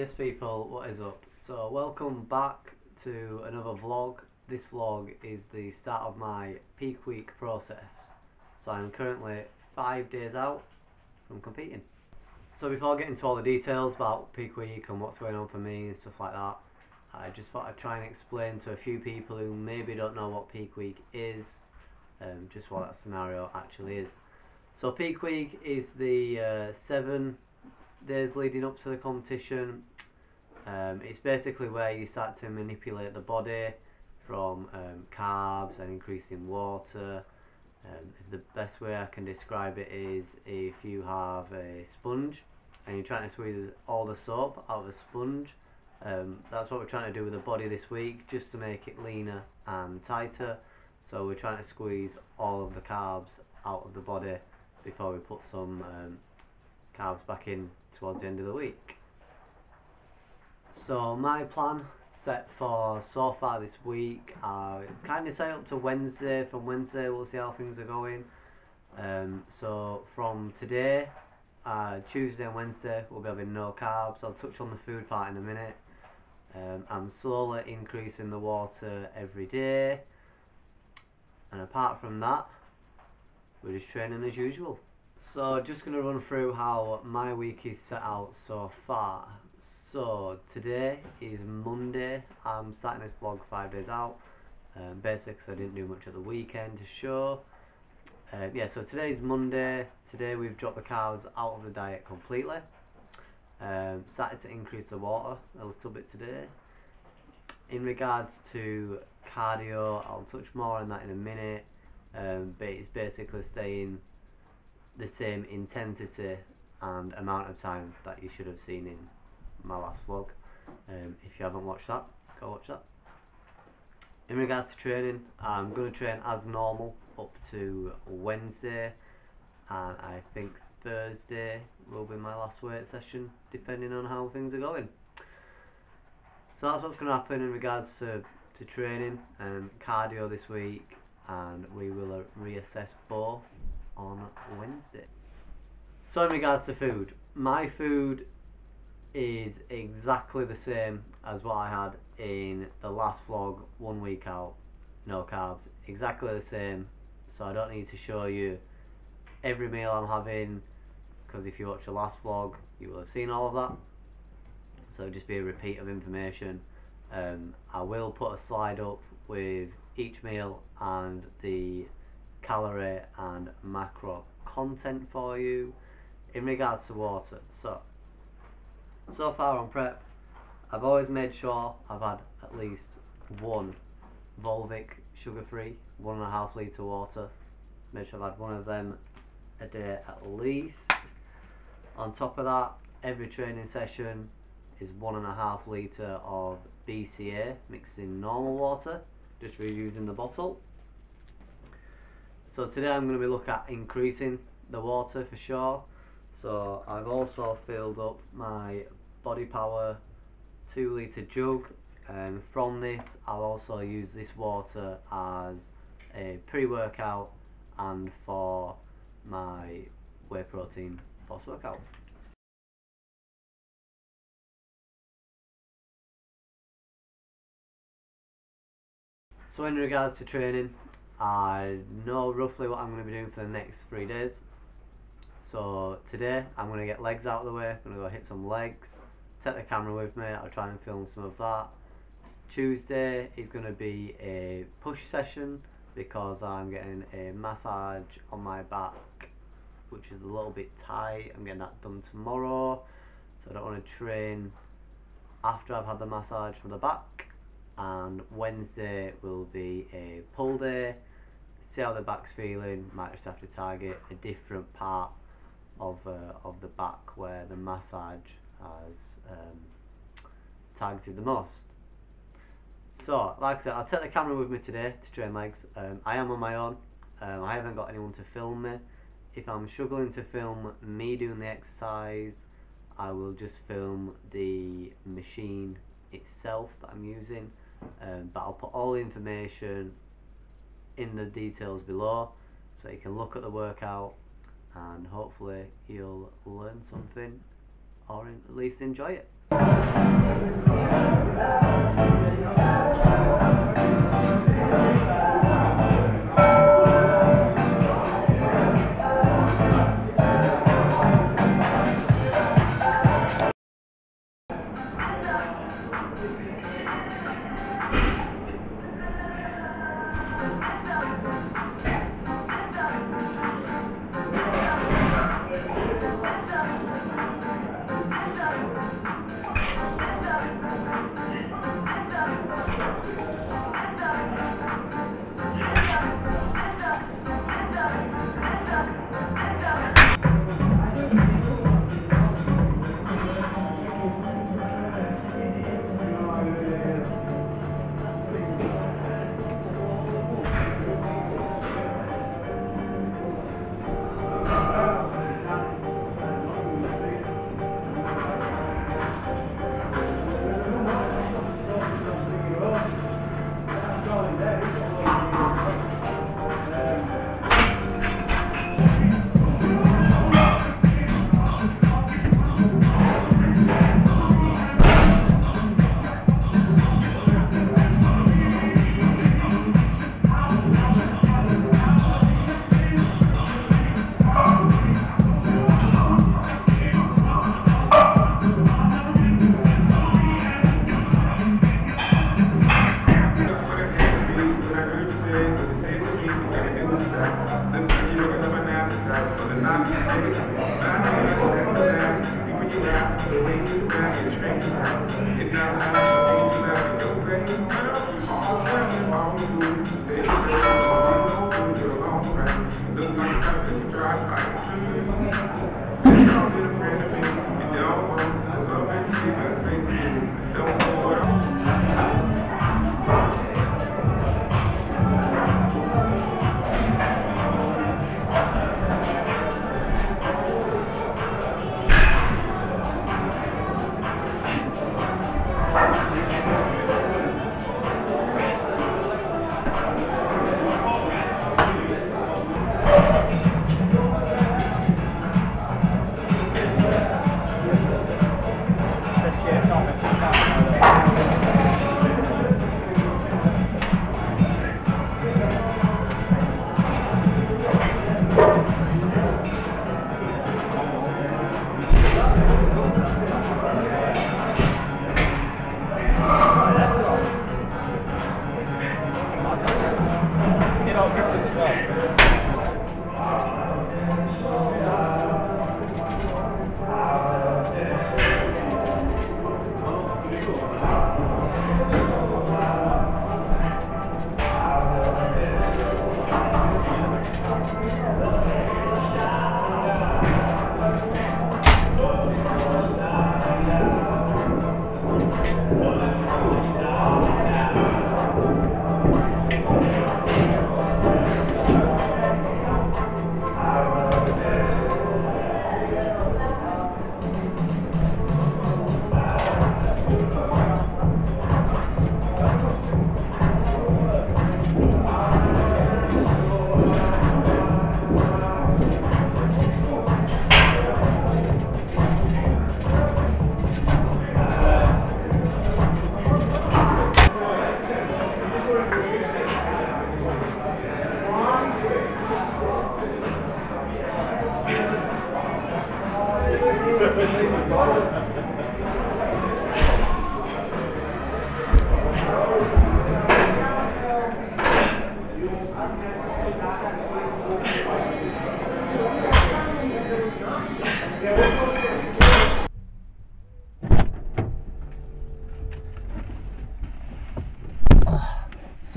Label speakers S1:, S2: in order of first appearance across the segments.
S1: Yes, people, what is up? So, welcome back to another vlog. This vlog is the start of my peak week process. So, I'm currently five days out from competing. So, before getting into all the details about peak week and what's going on for me and stuff like that, I just thought I'd try and explain to a few people who maybe don't know what peak week is, um, just what that scenario actually is. So, peak week is the uh, seven days leading up to the competition. Um, it's basically where you start to manipulate the body from um, carbs and increasing water. Um, the best way I can describe it is if you have a sponge and you're trying to squeeze all the soap out of a sponge. Um, that's what we're trying to do with the body this week, just to make it leaner and tighter. So we're trying to squeeze all of the carbs out of the body before we put some um, carbs back in towards the end of the week. So my plan set for so far this week, I kind of set up to Wednesday. From Wednesday, we'll see how things are going. Um, so from today, uh, Tuesday and Wednesday, we'll be having no carbs. I'll touch on the food part in a minute. Um, I'm slowly increasing the water every day. And apart from that, we're just training as usual. So just going to run through how my week is set out so far. So today is Monday. I'm starting this vlog five days out. Um, basically, I didn't do much at the weekend to show. Uh, yeah, so today's Monday. Today we've dropped the carbs out of the diet completely. Um, started to increase the water a little bit today. In regards to cardio, I'll touch more on that in a minute. Um, but it's basically staying the same intensity and amount of time that you should have seen in my last vlog. Um, if you haven't watched that, go watch that. In regards to training, I'm going to train as normal up to Wednesday, and I think Thursday will be my last weight session, depending on how things are going. So that's what's going to happen in regards to, to training and cardio this week, and we will reassess both on Wednesday. So in regards to food, my food is exactly the same as what I had in the last vlog, one week out, no carbs, exactly the same. So I don't need to show you every meal I'm having, because if you watch the last vlog, you will have seen all of that. So just be a repeat of information. Um, I will put a slide up with each meal and the calorie and macro content for you in regards to water. So, so far on prep, I've always made sure I've had at least one Volvic sugar-free, one and a half litre water. Make sure I've had one of them a day at least. On top of that, every training session is one and a half litre of BCA mixed in normal water, just reusing the bottle. So today I'm going to be looking at increasing the water for sure. So I've also filled up my body power 2 litre jug and from this I'll also use this water as a pre-workout and for my whey protein post workout. So in regards to training, I know roughly what I'm going to be doing for the next three days. So today I'm going to get legs out of the way, I'm going to go hit some legs, take the camera with me, I'll try and film some of that. Tuesday is going to be a push session because I'm getting a massage on my back which is a little bit tight. I'm getting that done tomorrow so I don't want to train after I've had the massage for the back and Wednesday will be a pull day see how the back's feeling might just have to target a different part of, uh, of the back where the massage has um, targeted the most. So like I said I'll take the camera with me today to train legs. Um, I am on my own. Um, I haven't got anyone to film me. If I'm struggling to film me doing the exercise I will just film the machine itself that I'm using. Um, but I'll put all the information in the details below so you can look at the workout and hopefully you'll learn something or at least enjoy it. What's up?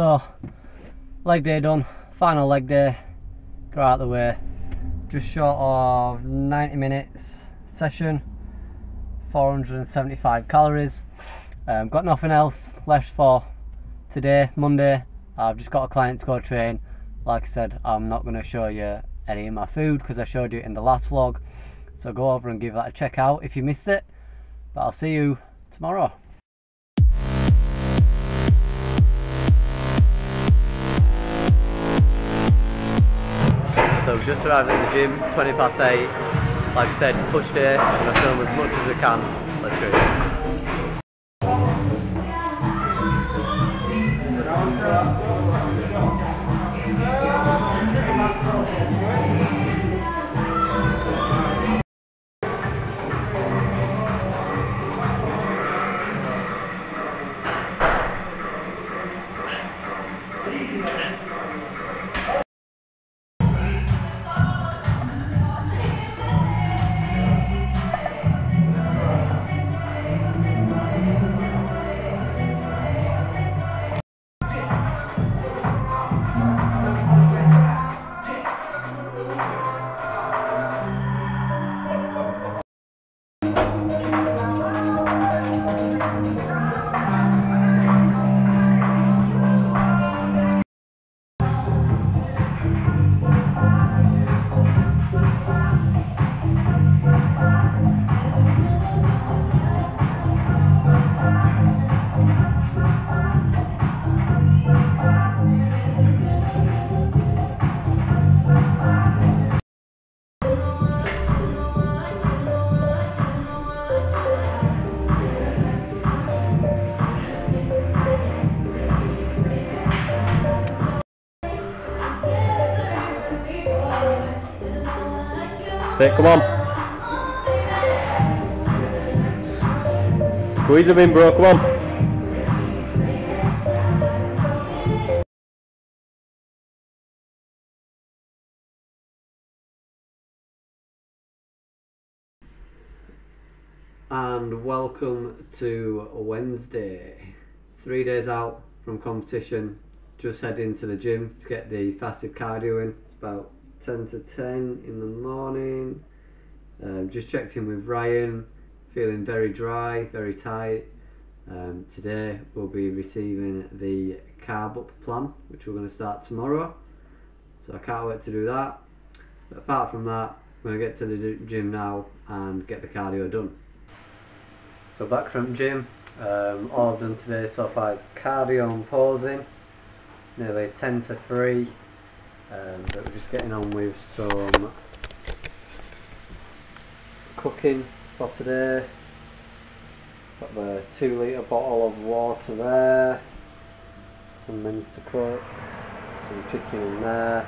S1: So, leg day done, final leg day, got out of the way. Just short of 90 minutes session, 475 calories. Um, got nothing else left for today, Monday. I've just got a client to go train. Like I said, I'm not going to show you any of my food because I showed you in the last vlog. So go over and give that a check out if you missed it. But I'll see you tomorrow. Just arrived at the gym, 20 past 8. Like I said, push day, I'm going to film as much as I can. Let's go.
S2: That's it, come on. Squeeze them in, bro, come on.
S1: and welcome to Wednesday. Three days out from competition, just heading to the gym to get the fasted cardio in. It's about 10 to 10 in the morning. Um, just checked in with Ryan, feeling very dry, very tight. Um, today we'll be receiving the carb up plan, which we're going to start tomorrow. So I can't wait to do that. But apart from that, I'm going to get to the gym now and get the cardio done. So back from gym, um, all I've done today so far is cardio and posing, nearly 10 to 3, um, but we're just getting on with some cooking for today. Got the 2 litre bottle of water there, some mince to cook, some chicken in there,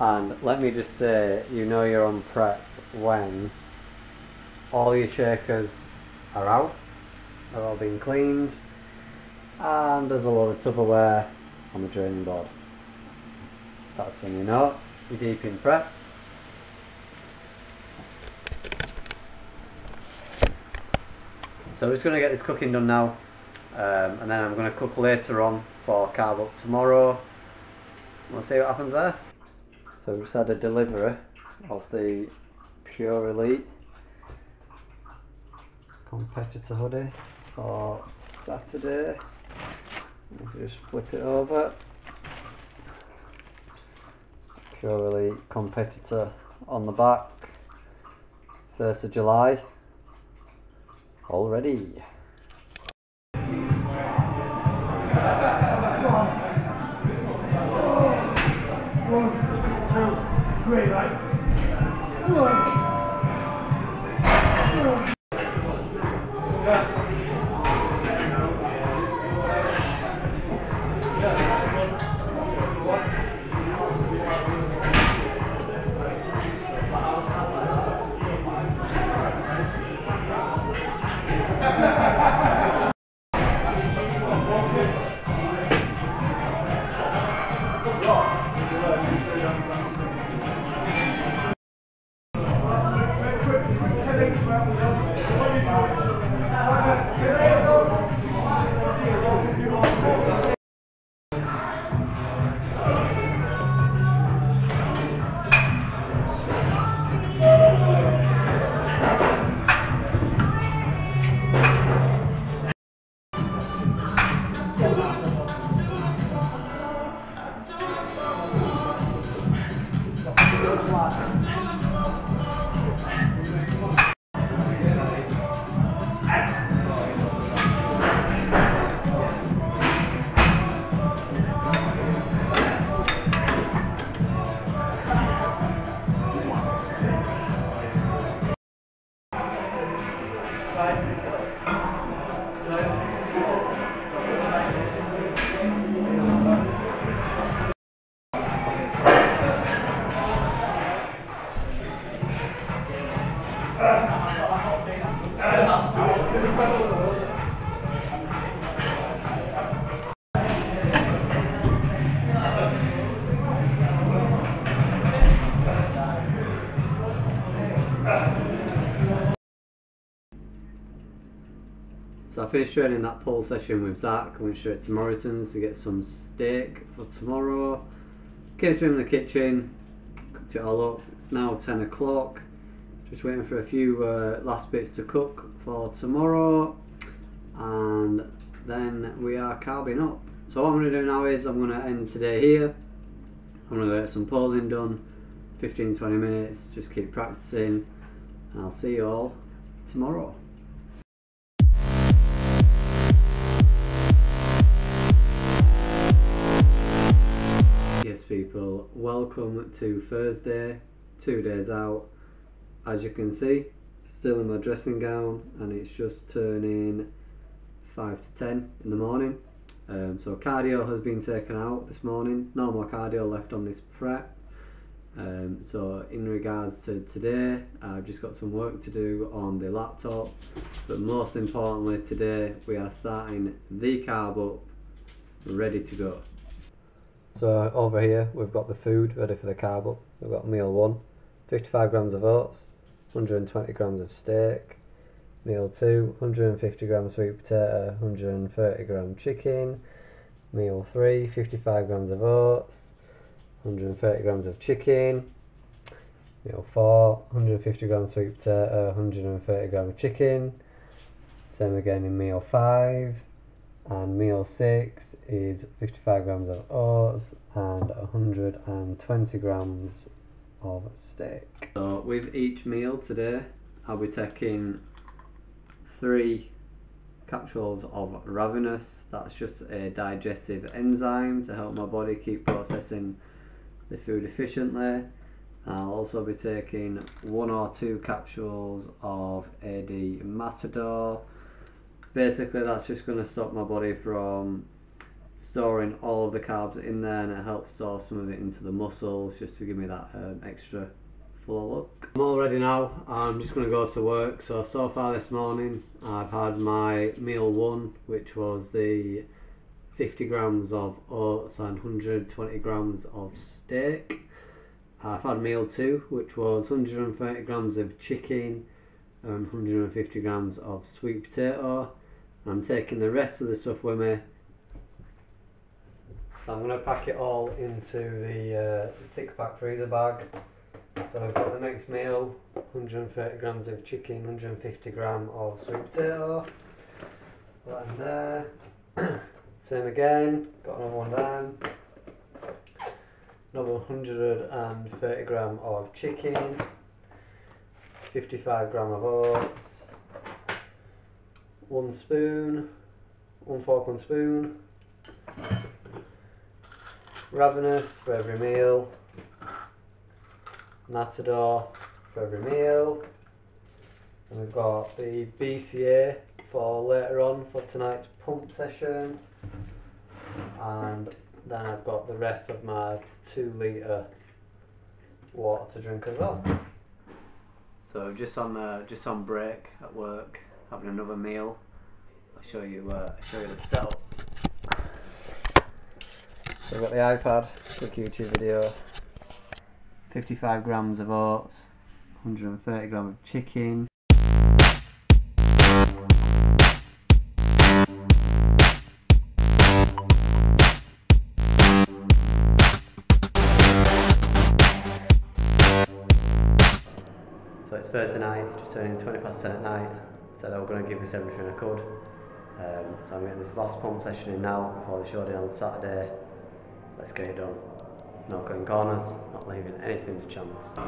S1: and let me just say, you know you're on prep when all your shakers are out, they're all being cleaned, and there's a lot of Tupperware on the draining board. That's when you know you're deep in prep. So I'm just going to get this cooking done now, um, and then I'm going to cook later on for carb up tomorrow. We'll see what happens there. So we just had a delivery of the Pure Elite competitor hoodie for Saturday. Just flip it over. Pure Elite competitor on the back. 1st of July. Already. Finished training that pull session with Zach, went straight to Morrisons to get some steak for tomorrow. Came to him in the kitchen, cooked it all up. It's now 10 o'clock. Just waiting for a few uh, last bits to cook for tomorrow. And then we are carbing up. So what I'm going to do now is I'm going to end today here. I'm going to get some posing done, 15-20 minutes, just keep practicing. And I'll see you all tomorrow. People, welcome to Thursday, two days out. As you can see, still in my dressing gown, and it's just turning 5 to 10 in the morning. Um, so, cardio has been taken out this morning, no more cardio left on this prep. Um, so in regards to today, I've just got some work to do on the laptop, but most importantly today we are starting the carb up, ready to go. So over here we've got the food ready for the carb up. We've got meal one, 55 grams of oats, 120 grams of steak. Meal two, 150 grams of sweet potato, 130 gram chicken. Meal three, 55 grams of oats, 130 grams of chicken. Meal four, 150 grams sweet potato, 130 gram of chicken. Same again in meal five. And meal six is 55 grams of oats and 120 grams of steak. So with each meal today, I'll be taking three capsules of Ravenous. That's just a digestive enzyme to help my body keep processing the food efficiently. I'll also be taking one or two capsules of AD Matador. Basically, that's just going to stop my body from storing all of the carbs in there and it helps store some of it into the muscles just to give me that um, extra full look. I'm all ready now. I'm just going to go to work. So, so far this morning, I've had my meal one, which was the 50 grams of oats and 120 grams of steak. I've had meal two, which was 130 grams of chicken and 150 grams of sweet potato. I'm taking the rest of the stuff with me. So I'm going to pack it all into the uh, six pack freezer bag. So I've got the next meal 130 grams of chicken, 150 gram of sweet potato. That in there. Same again, got another one down. Another 130 gram of chicken, 55 gram of oats, one spoon, one fork, one spoon, ravenous for every meal, Matador for every meal, and we've got the BCA for later on for tonight's pump session, and then I've got the rest of my two litre water to drink as well. So just on uh, just on break at work, having another meal. I'll show you uh, show you the setup. So I've got the iPad, quick YouTube video. 55 grams of oats, 130 gram of chicken. Thursday night, just turning 20 past 10 at night. Said I was going to give this everything I could. Um, so I'm getting this last pump session in now before the showdown on Saturday. Let's get it done. Not cutting corners, not leaving anything to chance.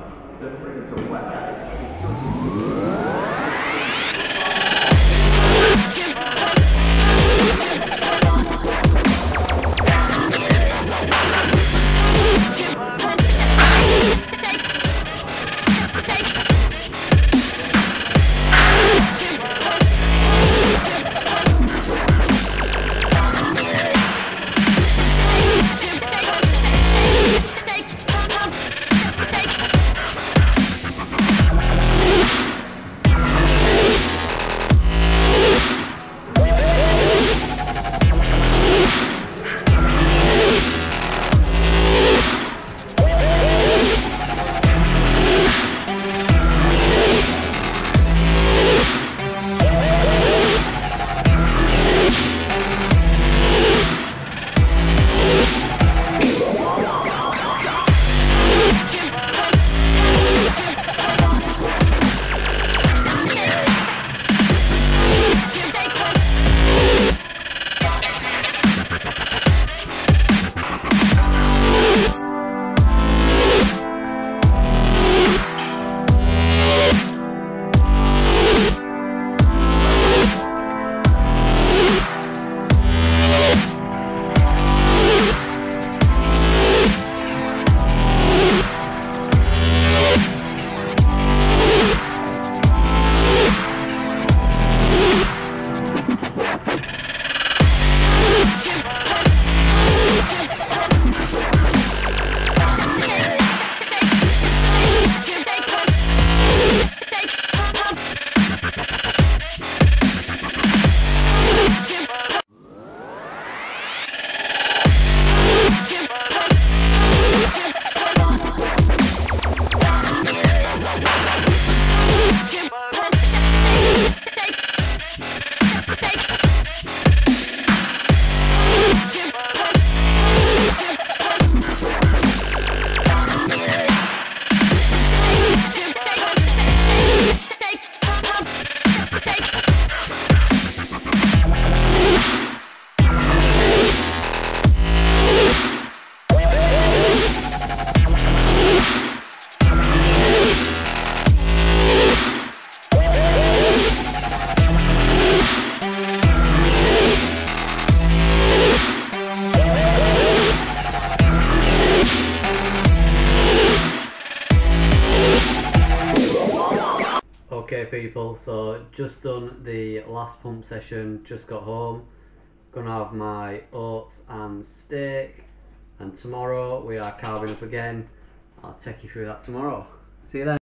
S1: People, so just done the last pump session, just got home. Gonna have my oats and steak, and tomorrow we are carbing up again. I'll take you through that tomorrow. See you then.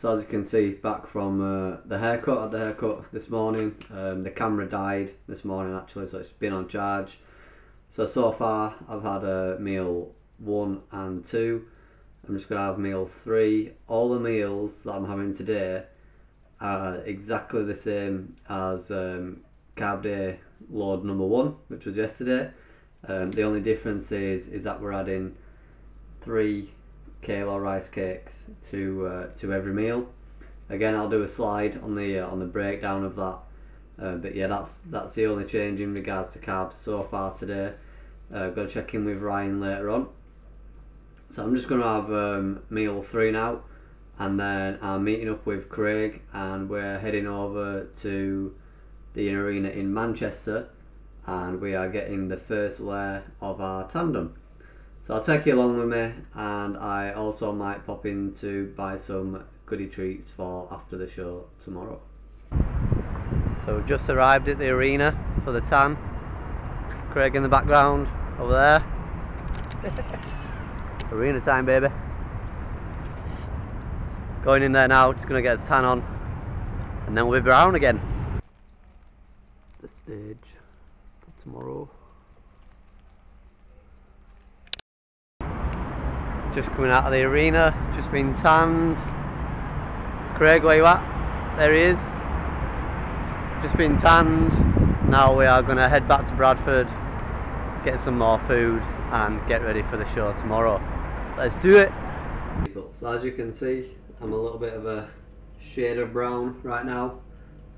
S1: So as you can see, back from uh, the haircut at the haircut this morning. Um, the camera died this morning actually, so it's been on charge. So so far, I've had a meal one and two. I'm just gonna have meal three. All the meals that I'm having today are exactly the same as um, carb day load number one, which was yesterday. Um, the only difference is is that we're adding three Kallo rice cakes to uh, to every meal. Again, I'll do a slide on the uh, on the breakdown of that. Uh, but yeah, that's that's the only change in regards to carbs so far today. Uh, got to check in with Ryan later on. So I'm just going to have um, meal three now, and then I'm meeting up with Craig, and we're heading over to the arena in Manchester, and we are getting the first layer of our tandem. So I'll take you along with me, and I also might pop in to buy some goodie treats for after the show tomorrow. So we've just arrived at the arena for the tan. Craig in the background over there. arena time, baby. Going in there now, it's gonna get us tan on, and then we'll be brown again. The stage for tomorrow. Just coming out of the arena, just been tanned. Craig, where you at? There he is. Just been tanned. Now we are going to head back to Bradford, get some more food, and get ready for the show tomorrow. Let's do it. So as you can see, I'm a little bit of a shade of brown right now.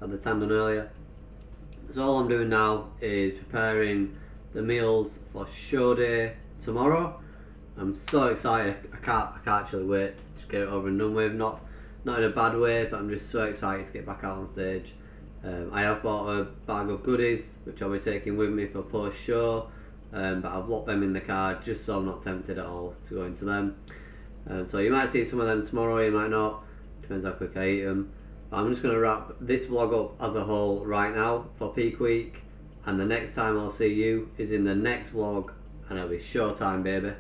S1: Had the tan done earlier. So all I'm doing now is preparing the meals for show day tomorrow. I'm so excited. I can't. I can't actually wait to get it over and done with. Not, not in a bad way, but I'm just so excited to get back out on stage. Um, I have bought a bag of goodies, which I'll be taking with me for post show. Um, but I've locked them in the car just so I'm not tempted at all to go into them. Um, so you might see some of them tomorrow. You might not. Depends how quick I eat them. But I'm just going to wrap this vlog up as a whole right now for peak week. And the next time I'll see you is in the next vlog, and it'll be showtime, baby.